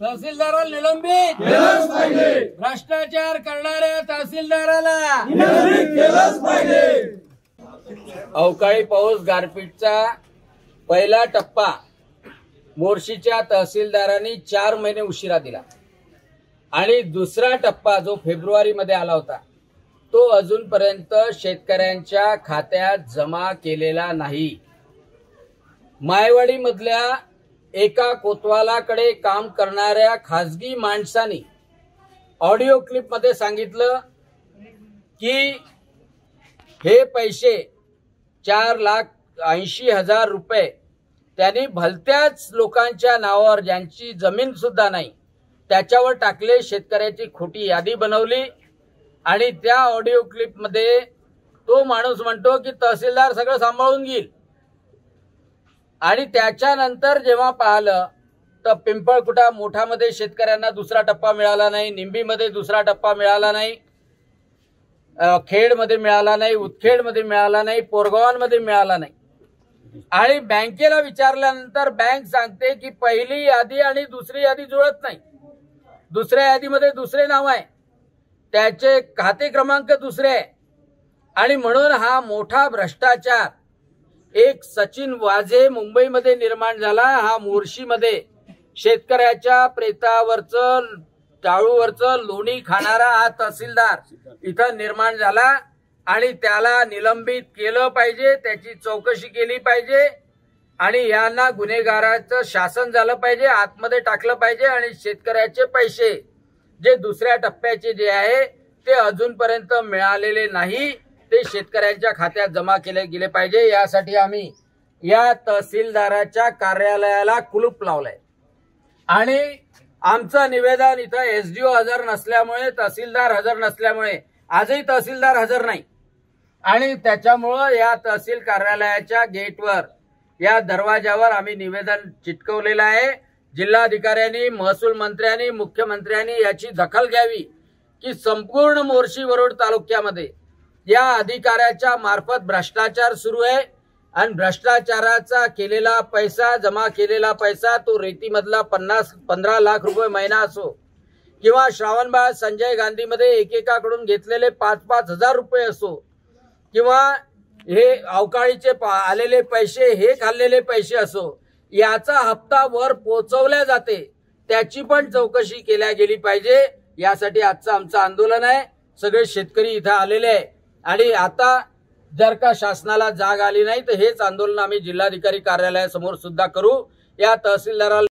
तहसीलदाराला निलंबित भ्रष्टाचार करणाऱ्या तहसीलदाराला अवकाळी पाऊस गारपीटचा पहिला टप्पा. मोर्शीच्या तहसीलदारांनी चार महिने उशिरा दिला. आणि दुसरा टप्पा जो फेब्रुवारी मध्ये आला होता. तो अजूनपर्यंत शेतकऱ्यांच्या खात्यात जमा केलेला नाही. मायवाडीमधल्या एका कोतवालाकडे काम करणाऱ्या खासगी माणसानी ऑडिओ क्लिपमध्ये सांगितलं की हे पैसे चार लाख ऐंशी हजार रुपये त्यांनी भलत्याच लोकांच्या नावावर ज्यांची जमीन सुद्धा नाही त्याच्यावर टाकले शेतकऱ्याची खोटी यादी बनवली. आणि त्या ऑडिओ क्लिपमध्ये तो माणूस म्हणतो की तहसीलदार सगळं सांभाळून घेईल. आणि त्याच्यानंतर जेव्हा पाहिलं तर पिंपळकुटा मोठामध्ये शेतकऱ्यांना दुसरा टप्पा मिळाला नाही निंबीमध्ये दुसरा टप्पा मिळाला नाही खेडमध्ये मिळाला नाही उदखेडमध्ये मिळाला नाही पोरगावांमध्ये मिळाला नाही. आणि बँकेला विचारल्यानंतर बँक सांगते की पहिली यादी आणि दुसरी यादी जुळत नाही. दुसऱ्या यादीमध्ये दुसरे नाव आहे. त्याचे खाते क्रमांक दुसरे आहे. आणि म्हणून हा मोठा भ्रष्टाचार. एक सचिन वाझे मुंबईमध्ये निर्माण झाला. हा मोर्शीमध्ये शेतकऱ्याच्या प्रेतावरचं टाळूवरचं लोणी खाणारा हा तहसीलदार इथं निर्माण झाला. आणि त्याला निलंबित केलं पाहिजे त्याची चौकशी केली पाहिजे. आणि यांना गुन्हेगाराचं शासन झालं पाहिजे आतमध्ये टाकलं पाहिजे आणि शेतकऱ्याचे पैसे जे दुसऱ्या टप्प्याचे जे आहे ते अजूनपर्यंत मिळालेले नाही. ते शेतकऱ्यांच्या खात्यात जमा केले गेले पाहिजे. यासाठी आम्ही या तहसीलदाराच्या कार्यालयाला कुलूप लावलंय. आणि आमचं निवेदन इथं एसडीओ हजर नसल्यामुळे तहसीलदार हजर नसल्यामुळे आजही तहसीलदार हजर नाही. आणि त्याच्यामुळं या तहसील कार्यालयाच्या गेटवर या दरवाजावर आम्ही निवेदन चिटकवलेलं आहे. जिल्हाधिकाऱ्यांनी महसूल मंत्र्यांनी मुख्यमंत्र्यांनी याची दखल घ्यावी की संपूर्ण मोर्शी वरुड तालुक्यामध्ये या अधिकाऱ्याच्या मार्फत भ्रष्टाचार सुरू आहे आणि भ्रष्टाचाराचा केलेला पैसा जमा केलेला पैसा तो रेतीमधला पन्नास पंधरा लाख रुपये महिना असो किंवा श्रावणबाळ संजय गांधीमध्ये एकेकाकडून घेतलेले पाच पाच हजार रुपये असो किंवा हे अवकाळीचे पा- आलेले पैसे हे खाल्लेले पैसे असो याचा हप्ता वर पोहोचवल्या जाते. त्याची पण चौकशी केल्या गेली पाहिजे. यासाठी आजचं आमचं आंदोलन आहे. सगळे शेतकरी इथं आलेले आहे. आणि आता जर का शासनाला जाग आली नाही तर हेच आंदोलन आम्ही जिल्हाधिकारी कार्यालयासमोर सुद्धा करू. या तहसीलदाराला